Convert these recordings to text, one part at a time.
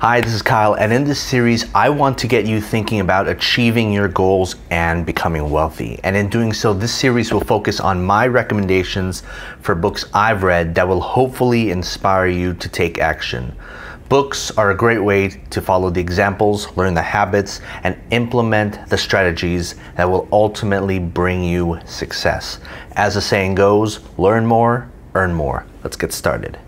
Hi, this is Kyle, and in this series, I want to get you thinking about achieving your goals and becoming wealthy. And in doing so, this series will focus on my recommendations for books I've read that will hopefully inspire you to take action. Books are a great way to follow the examples, learn the habits, and implement the strategies that will ultimately bring you success. As the saying goes, learn more, earn more. Let's get started.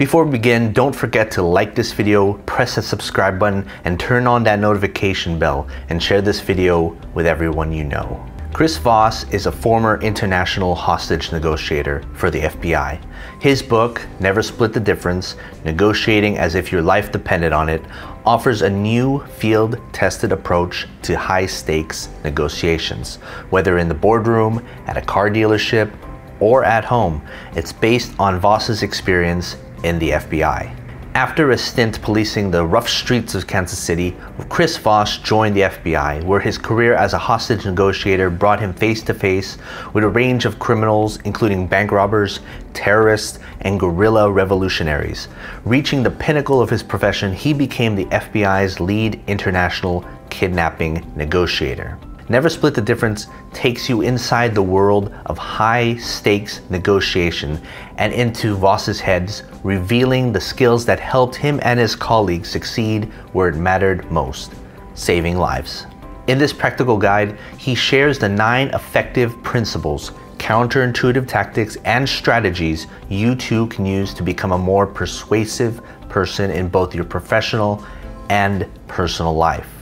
Before we begin, don't forget to like this video, press the subscribe button, and turn on that notification bell, and share this video with everyone you know. Chris Voss is a former international hostage negotiator for the FBI. His book, Never Split the Difference Negotiating as if your life depended on it, offers a new field tested approach to high stakes negotiations. Whether in the boardroom, at a car dealership, or at home, it's based on Voss's experience in the FBI. After a stint policing the rough streets of Kansas City, Chris Voss joined the FBI, where his career as a hostage negotiator brought him face to face with a range of criminals, including bank robbers, terrorists, and guerrilla revolutionaries. Reaching the pinnacle of his profession, he became the FBI's lead international kidnapping negotiator. Never Split the Difference takes you inside the world of high stakes negotiation and into Voss's heads, revealing the skills that helped him and his colleagues succeed where it mattered most saving lives. In this practical guide, he shares the nine effective principles, counterintuitive tactics, and strategies you too can use to become a more persuasive person in both your professional and personal life.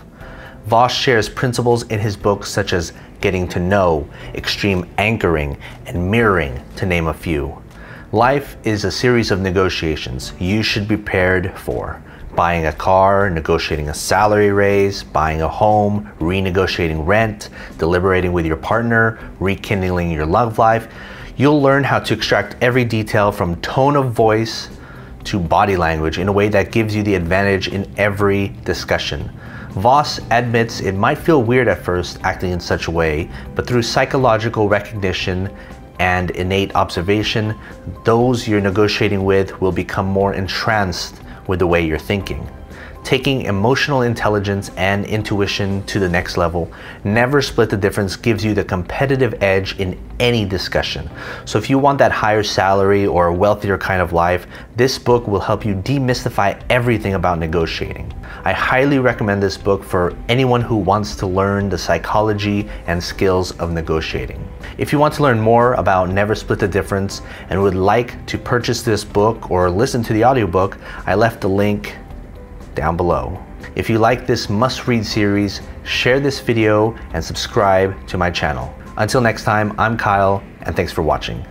Voss shares principles in his books such as Getting to No, Extreme Anchoring, and Mirroring, to name a few. Life is a series of negotiations you should be prepared for. Buying a car, negotiating a salary raise, buying a home, renegotiating rent, deliberating with your partner, rekindling your love life. You'll learn how to extract every detail from tone of voice to body language in a way that gives you the advantage in every discussion. Voss admits it might feel weird at first acting in such a way, but through psychological recognition and innate observation, those you're negotiating with will become more entranced with the way you're thinking taking emotional intelligence and intuition to the next level. Never split the difference gives you the competitive edge in any discussion. So if you want that higher salary or a wealthier kind of life, this book will help you demystify everything about negotiating. I highly recommend this book for anyone who wants to learn the psychology and skills of negotiating. If you want to learn more about Never Split the Difference and would like to purchase this book or listen to the audiobook, I left the link down below. If you like this must-read series, share this video and subscribe to my channel. Until next time, I'm Kyle, and thanks for watching.